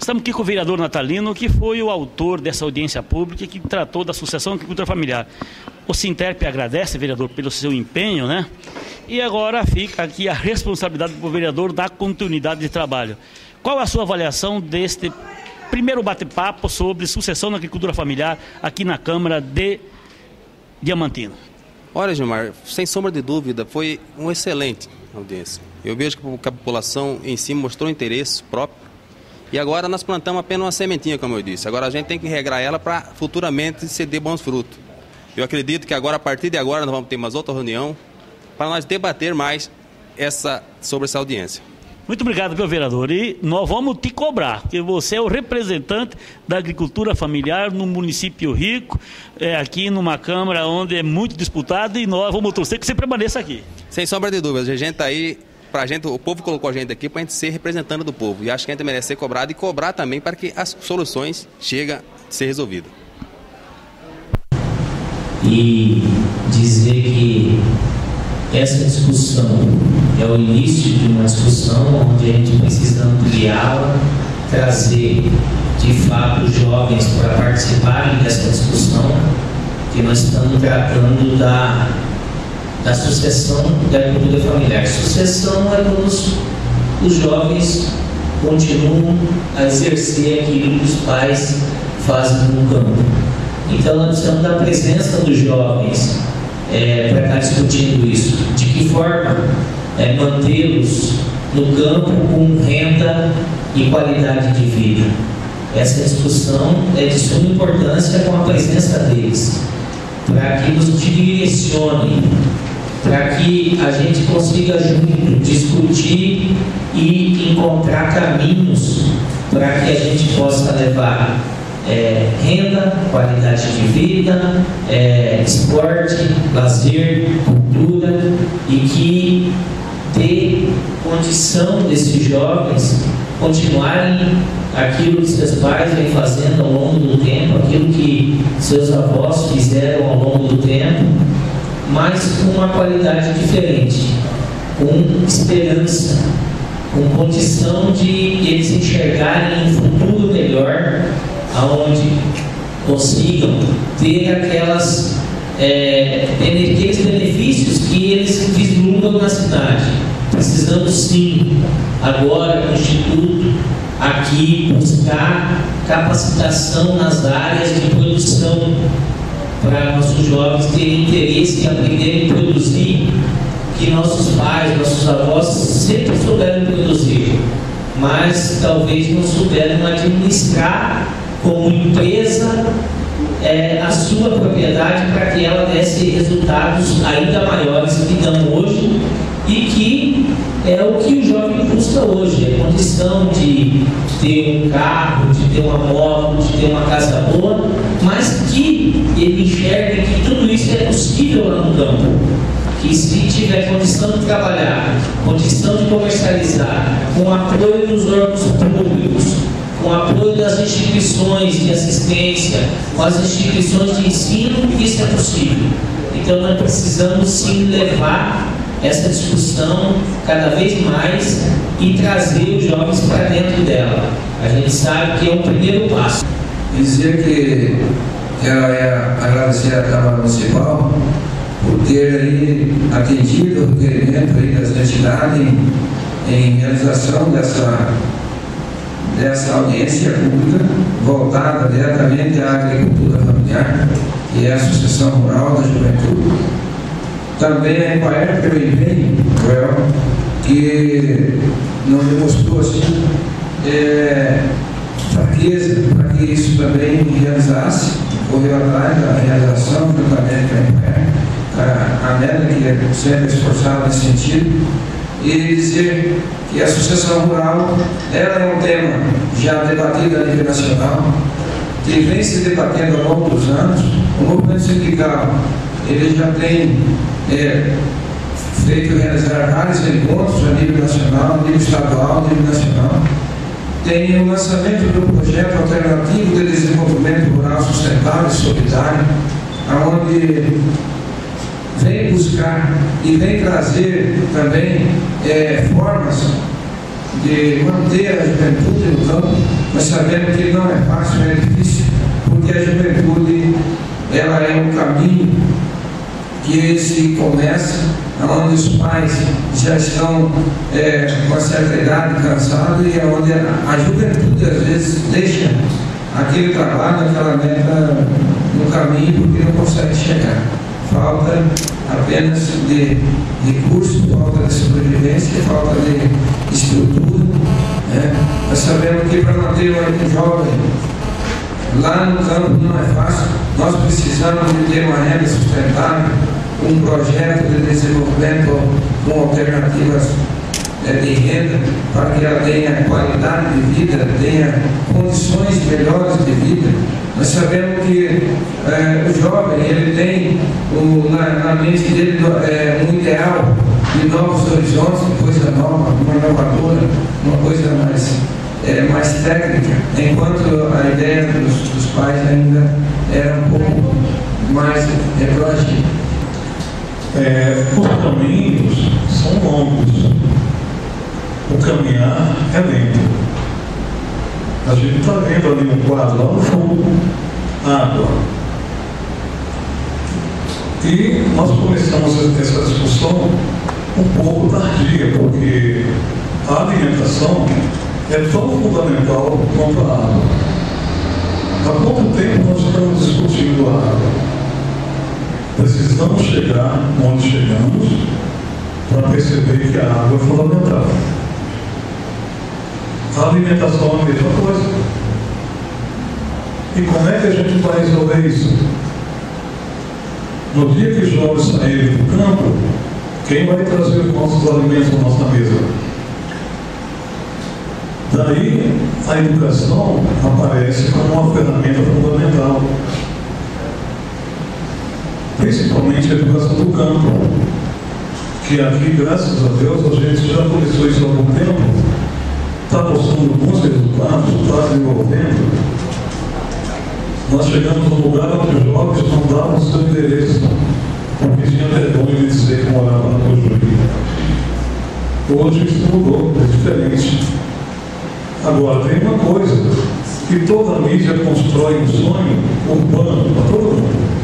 Estamos aqui com o vereador Natalino, que foi o autor dessa audiência pública que tratou da sucessão agricultura familiar. O Sinterp agradece, vereador, pelo seu empenho, né? E agora fica aqui a responsabilidade do vereador da continuidade de trabalho. Qual a sua avaliação deste primeiro bate-papo sobre sucessão na agricultura familiar aqui na Câmara de Diamantino? Olha, Gilmar, sem sombra de dúvida, foi um excelente audiência. Eu vejo que a população em si mostrou interesse próprio e agora nós plantamos apenas uma sementinha, como eu disse. Agora a gente tem que regrar ela para futuramente ceder bons frutos. Eu acredito que agora, a partir de agora, nós vamos ter mais outra reunião para nós debater mais essa, sobre essa audiência. Muito obrigado, meu vereador. E nós vamos te cobrar, porque você é o representante da agricultura familiar no município rico, é, aqui numa Câmara onde é muito disputado e nós vamos torcer que você permaneça aqui. Sem sombra de dúvidas, a gente está aí pra gente, o povo colocou a gente aqui para a gente ser representante do povo. E acho que a gente merece ser cobrado e cobrar também para que as soluções cheguem a ser resolvidas. E dizer que essa discussão é o início de uma discussão onde a gente precisa ampliá-la, trazer de fato jovens para participarem dessa discussão, que nós estamos tratando da, da sucessão da agricultura familiar. Sucessão é quando os, os jovens continuam a exercer aquilo que os pais fazem no campo. Então nós precisamos da presença dos jovens é, para estar discutindo isso. De que forma é, mantê-los no campo com renda e qualidade de vida. Essa discussão é de suma importância com a presença deles, para que nos direcionem, para que a gente consiga junto discutir e encontrar caminhos para que a gente possa levar é, renda, qualidade de vida, é, esporte, lazer, cultura e que dê condição desses jovens continuarem aquilo que seus pais vêm fazendo ao longo do tempo, aquilo que seus avós fizeram ao longo do tempo, mas com uma qualidade diferente, com esperança, com condição de eles enxergarem um futuro melhor aonde consigam ter aquelas, é, aqueles benefícios que eles vislumbram na cidade. Precisamos sim, agora no Instituto, aqui buscar capacitação nas áreas de produção para nossos jovens terem interesse em aprender a produzir que nossos pais, nossos avós sempre souberam produzir, mas talvez não souberam administrar como empresa é, a sua propriedade para que ela desse resultados ainda maiores que dão hoje e que é o que o jovem busca hoje, a condição de ter um carro, de ter uma moto, de ter uma casa boa, mas que ele enxergue que tudo isso é possível lá no campo. Que se tiver condição de trabalhar, condição de comercializar, com apoio dos órgãos públicos, com apoio das instituições de assistência, com as instituições de ensino, isso é possível. Então nós precisamos sim levar essa discussão cada vez mais e trazer os jovens para dentro dela. A gente sabe que é um primeiro passo. Dizer que quero é agradecer à Câmara Municipal por ter aí atendido o requerimento aí das entidades em, em realização dessa dessa audiência pública voltada diretamente à agricultura familiar e à Associação Rural da Juventude. Também a Empaer pelo empenho, que não demonstrou assim é, fraqueza para que isso também realizasse, correu atrás da realização juntamente com a Empaer, a, a Nela que é sempre esforçada nesse sentido, e dizer que a sucessão rural ela é um tema já debatido a nível nacional, que vem se debatendo ao longo dos anos. O movimento sindical ele já tem é, feito realizar vários encontros a nível nacional, a nível estadual, a nível nacional. Tem o lançamento do projeto alternativo de desenvolvimento rural sustentável e solidário, onde vem buscar e vem trazer também é, formas de manter a juventude no campo, mas sabendo que não é fácil, é difícil, porque a juventude ela é um caminho que se começa onde os pais já estão é, com certa idade cansados e onde a, a juventude às vezes deixa aquele trabalho, aquela meta no caminho porque não consegue chegar. Falta apenas de recurso, falta de sobrevivência, falta de estrutura. Né? Nós sabemos que para manter um jovem lá no campo não é fácil. Nós precisamos de ter uma renda sustentável, um projeto de desenvolvimento com alternativas é, de renda para que ela tenha qualidade de vida, tenha condições melhores de vida. Nós sabemos que é, o jovem ele tem o, na, na, mente dele é, um ideal de novos horizontes, de coisa nova, uma inovadora, uma coisa mais, é, mais técnica, enquanto a ideia dos, dos pais ainda era um pouco mais heterógena. É, os caminhos são longos, o caminhar é lento. A gente está vendo ali um quadro lá no fundo, água. E nós começamos essa discussão um pouco tardia, porque a alimentação é tão fundamental quanto a água. Há quanto tempo nós estamos discutindo a água? Precisamos chegar onde chegamos para perceber que a água é fundamental. A alimentação é a mesma coisa. E como é que a gente vai resolver isso? No dia que os jovens saírem do campo, quem vai trazer os nossos alimentos à nossa mesa? Daí a educação aparece como uma ferramenta fundamental. Principalmente a educação do campo. Que aqui, graças a Deus, a gente já começou isso há algum tempo está mostrando bons resultados, está desenvolvendo, nós chegamos num lugar onde os jovens não davam o seu endereço, porque tinha vergonha de dizer que morava na Cojuí. Hoje isso mudou, é diferente. Agora, tem uma coisa, que toda mídia constrói um sonho urbano para todo mundo.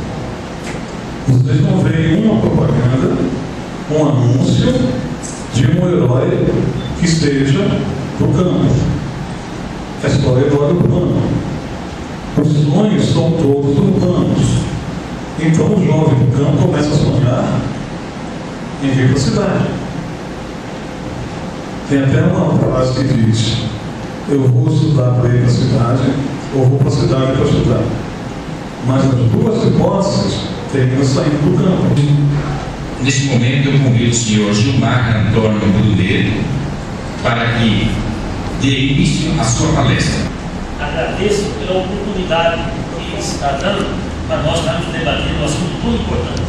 Vocês vão ver uma propaganda, um anúncio de um herói que esteja do campo. É do urbano. Os sonhos são todos urbanos. Então o jovem do campo começa a sonhar em vir para a cidade. Tem até uma frase que diz, eu vou estudar para ir para a cidade, ou vou para a cidade para estudar. Mas as duas hipóteses terminam saindo do campo. Neste momento eu convido o senhor Gilmar Antônio Bruneiro para que dê início à sua palestra. Agradeço pela oportunidade que está dando para nós estarmos debatendo um assunto tão importante.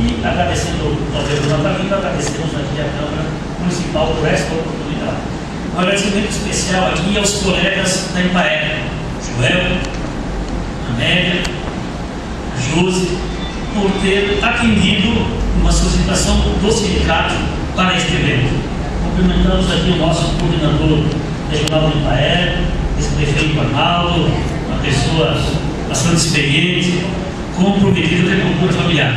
E agradecendo ao vereador Natalino, agradecemos aqui à Câmara Municipal por esta oportunidade. Um agradecimento especial aqui aos colegas da Empaé, Joel, Amélia, Josi, por ter atendido uma solicitação do sindicato para este evento. Cumprimentamos aqui o nosso coordenador regional do Ipaé, ex-prefeito Arnaldo, uma pessoa bastante experiente, comprometida com a agricultura familiar.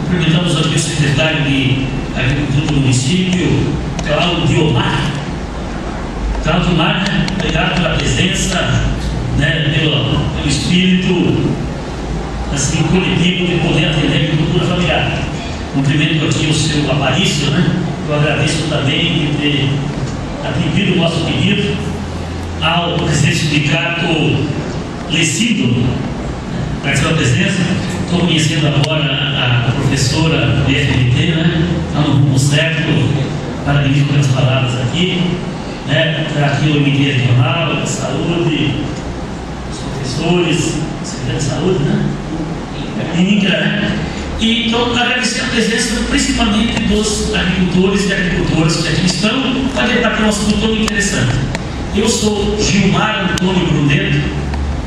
Cumprimentamos aqui o secretário de Agricultura do município, Cláudio Diomar. Cláudio Diomar, obrigado pela presença, né, pelo, pelo espírito assim, coletivo de poder atender a agricultura familiar. Cumprimento aqui o seu Aparício, né? Eu agradeço também de ter atendido o nosso pedido ao presidente do sindicato Lecido, para sua presença. Estou conhecendo agora a, a professora do FMT, né? Está no rumo certo, parabéns pelas palavras aqui. Né? Está aqui o MD Regional, da Saúde, os professores, Secretaria de Saúde, né? INCRA, né? E então agradecer a presença principalmente dos agricultores e agricultoras que aqui estão para debater um assunto tão interessante. Eu sou Gilmar Antônio Bruneto,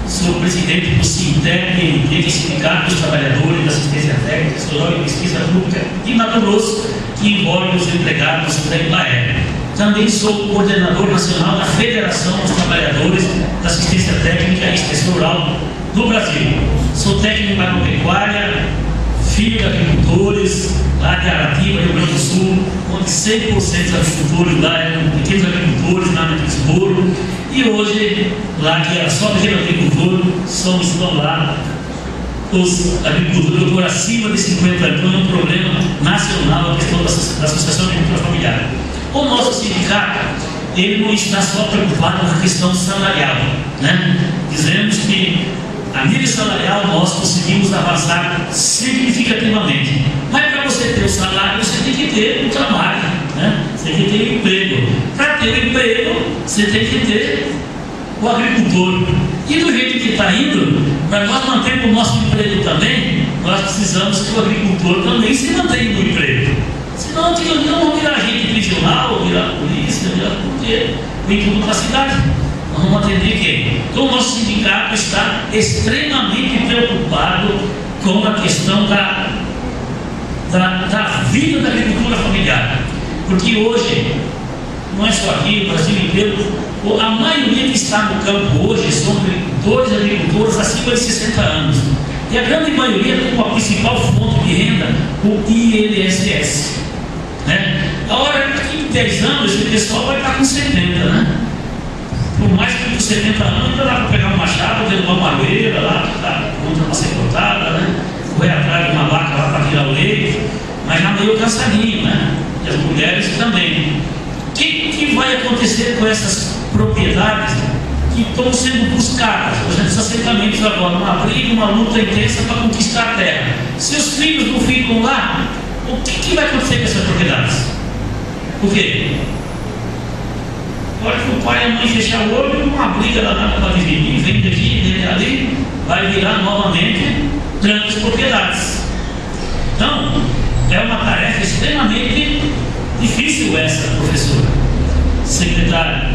sou presidente do SINTEC, que é Sindicato dos Trabalhadores da Assistência Técnica, Escolar e Pesquisa Pública de Mato Grosso, que envolve os empregados da Embraer. Também sou coordenador nacional da Federação dos Trabalhadores da Assistência Técnica e Rural do Brasil. Sou técnico em agropecuária, filho agricultores lá de Aratiba, Rio Grande do Sul, onde 100% dos agricultores lá eram pequenos agricultores lá no Pittsburgh. E hoje, lá que era só pequeno agricultor, somos estão lá os agricultores por acima de 50 anos. Então é um problema nacional a questão da, Associação de Agricultura Familiar. O nosso sindicato, ele não está só preocupado com a questão salarial. Né? Dizemos que a nível salarial nós conseguimos avançar significativamente. Mas para você ter o salário, você tem que ter o trabalho, né? você tem que ter o emprego. Para ter o emprego, você tem que ter o agricultor. E do jeito que está indo, para nós mantermos o nosso emprego também, nós precisamos que o agricultor também se mantenha no emprego. Senão não vão virar gente prisional, virar polícia, virar porque vem tudo para a cidade. Nós vamos atender quem? Então o nosso sindicato está extremamente preocupado com a questão da, da, da vida da agricultura familiar. Porque hoje, não é só aqui, no Brasil inteiro, a maioria que está no campo hoje são agricultores e agricultoras acima de 60 anos. E a grande maioria tem como principal fonte de renda o INSS. Né? A hora que em 10 anos esse pessoal vai estar com 70, né? Por mais que com 70 anos ainda dá para pegar uma machado, derrubar uma madeira lá, tá, contra uma secotada, né? Correr atrás de uma vaca lá para tirar o leite, mas já meio cansadinho, né? E as mulheres também. O que, que vai acontecer com essas propriedades que estão sendo buscadas. Por exemplo, os assentamentos agora, uma briga, uma luta intensa para conquistar a terra. Se os filhos não ficam lá, o que, que vai acontecer com essas propriedades? Por quê? Pode que o pai e a mãe fechar o olho, uma briga danada para dividir, vem daqui, vem ali, vai virar novamente grandes propriedades. Então, é uma tarefa extremamente difícil essa, professora, secretária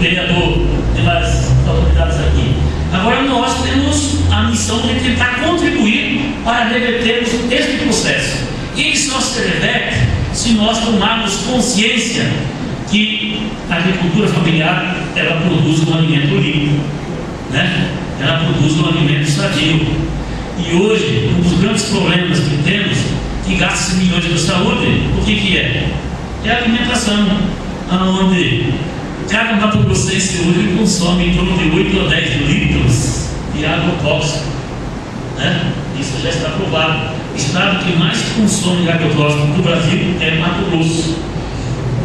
vereador, pelas autoridades aqui. Agora nós temos a missão de tentar contribuir para revertermos este processo. E isso só se reverte se nós tomarmos consciência que a agricultura familiar ela produz um alimento limpo, né? ela produz um alimento sadio. E hoje, um dos grandes problemas que temos, que gasta milhões de saúde, o que, que é? É a alimentação, onde Cada Mato Grossense hoje consome em torno de 8 a 10 litros de água tóxica. Né? Isso já está provado. O estado que mais consome água tóxica do Brasil é Mato Grosso.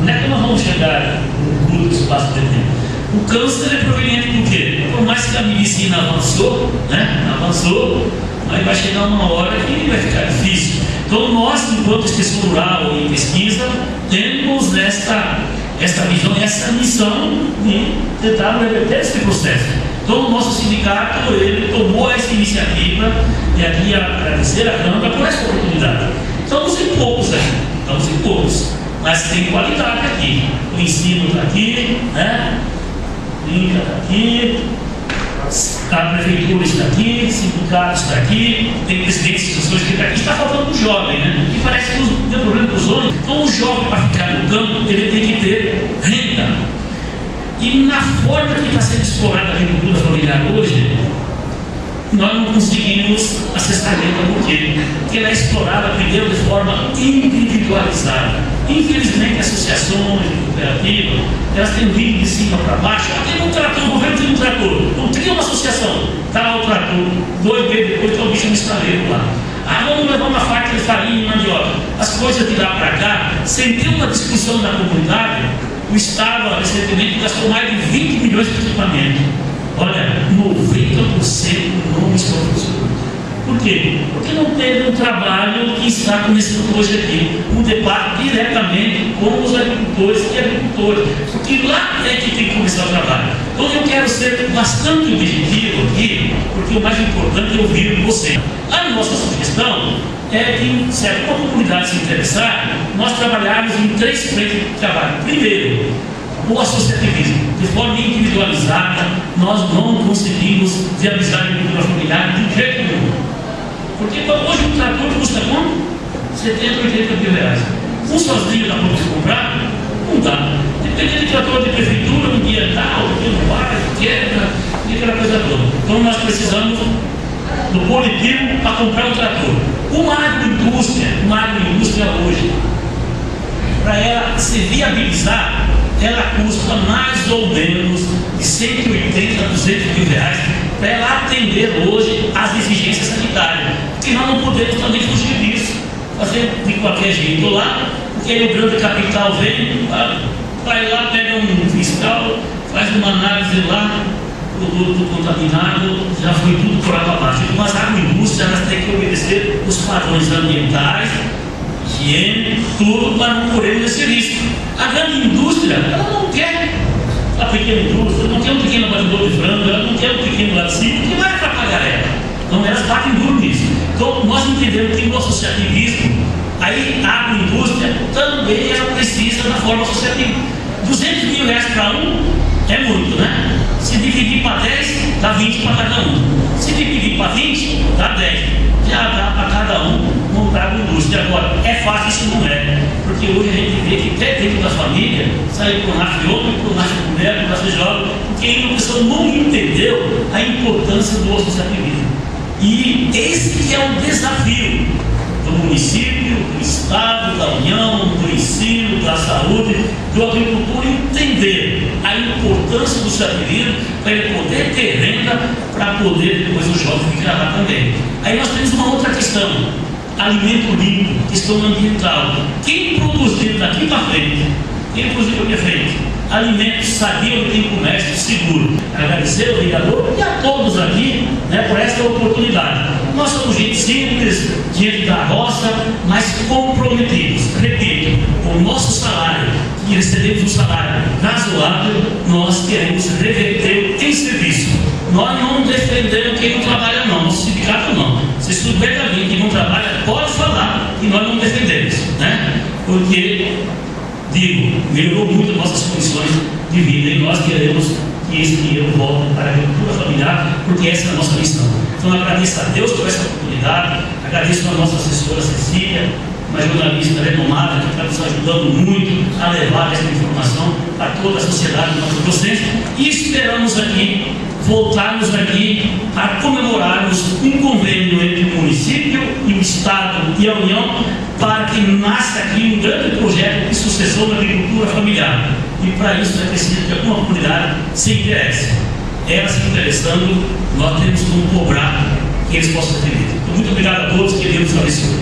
Onde é que nós vamos chegar no curto espaço de tempo? O câncer é proveniente do quê? Por mais que a medicina avançou, né? avançou, aí vai chegar uma hora que vai ficar difícil. Então nós, enquanto extensão rural e pesquisa, temos esta essa visão, essa missão de tentar reverter esse processo. Então o nosso sindicato ele tomou essa iniciativa e aqui agradecer a Câmara por essa oportunidade. Estamos em poucos aqui, estamos em poucos, mas tem qualidade aqui. O ensino está aqui, né? Linca está aqui, a prefeitura está aqui, o sindicato está aqui, tem presidente de instituições que está aqui, está faltando um jovem, né? Que parece que tem problema com os homens. Então o jovem para ficar no campo, ele tem que ter renda. E na forma que está sendo explorada a agricultura familiar hoje, nós não conseguimos acessar renda. Por quê? Porque ela é explorada primeiro de forma individualizada. Infelizmente, associações cooperativas, elas têm vindo de cima para baixo. Ah, tem um trator, o governo tem um trator. Não cria uma associação. Está lá o trator, dois meses depois está o estaleiro lá. Ah, vamos levar uma faixa de farinha e mandioca. As coisas de lá para cá, sem ter uma discussão da comunidade, o Estado recentemente gastou mais de 20 milhões de equipamento. Olha, 90% não estão funcionando. Por quê? Porque não teve um trabalho que está começando hoje aqui, um debate diretamente com os agricultores e agricultores. Porque lá é que tem que começar o trabalho. Então eu quero ser bastante objetivo aqui, porque o mais importante é ouvir você. A nossa sugestão é que, se alguma comunidade se interessar, nós trabalharmos em três frentes de trabalho. Primeiro, o associativismo, de forma individualizada, nós não conseguimos viabilizar a agricultura familiar de jeito nenhum. Porque hoje um trator custa quanto? 70, 80 mil reais. Um sozinho dá para você comprar? Não dá. Depende de trator de prefeitura, ambiental, do bairro, quebra, e aquela coisa toda. Então nós precisamos do coletivo para comprar um trator. Uma agroindústria, uma agroindústria hoje, para ela se viabilizar, ela custa mais ou menos de 180 a 200 mil reais para ela atender hoje às exigências sanitárias. Porque nós não podemos também fugir disso. Fazer de qualquer jeito lá, porque aí o grande capital vem, vai lá, pega um fiscal, faz uma análise lá, o produto contaminado já foi tudo por água abaixo. Mas a agroindústria têm que obedecer os padrões ambientais, higiene, tudo para não correr esse risco. A grande indústria, ela não quer a pequena indústria, não quer um pequeno batedor de frango, não quer um pequeno laticínio, que vai atrapalhar ela. Então elas batem duro nisso. Então nós entendemos que no associativismo, aí a agroindústria também ela precisa da forma associativa. 200 mil reais para um é muito, né? Se dividir para 10, dá 20 para cada um. Se dividir para 20, dá 10. Já dá para cada um uma indústria. Agora, é fácil, isso não é. Porque hoje a gente vê que até dentro da família, sai por nasce homem, por nasce mulher, por nasce jovem, porque ainda a pessoa não entendeu a importância do associativismo. E esse que é o desafio do município, do Estado, da União, do ensino, da saúde, do agricultor entender a importância do serviço para ele poder ter renda para poder depois o jovem lá também. Aí nós temos uma outra questão, alimento limpo, questão ambiental. Quem produzir daqui para frente, quem produzir para frente, alimentos sadios tem comércio seguro. Agradecer ao vereador e a todos aqui né, por esta oportunidade. Nós somos gente simples, gente da roça, mas comprometidos. Repito, com o nosso salário, que recebemos um salário razoável, nós queremos reverter em serviço. Nós não defendemos quem não trabalha, não, sindicato não. Se souber alguém que não trabalha, que nós não defendemos, né? Porque digo, melhorou muito nossas condições de vida e nós queremos que esse dinheiro volte para a agricultura familiar, porque essa é a nossa missão. Então agradeço a Deus por essa oportunidade, agradeço a nossa assessora Cecília, uma jornalista renomada que está nos ajudando muito a levar essa informação a toda a sociedade do Mato Grossense e esperamos aqui voltarmos aqui a comemorarmos um convênio entre o município e o Estado e a União para que nasça aqui um grande projeto de sucessão da agricultura familiar. E para isso é preciso que alguma comunidade se interesse. Ela se interessando, nós temos como cobrar que eles possam atender. Então, muito obrigado a todos, que Deus abençoe.